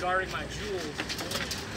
guarding my jewels.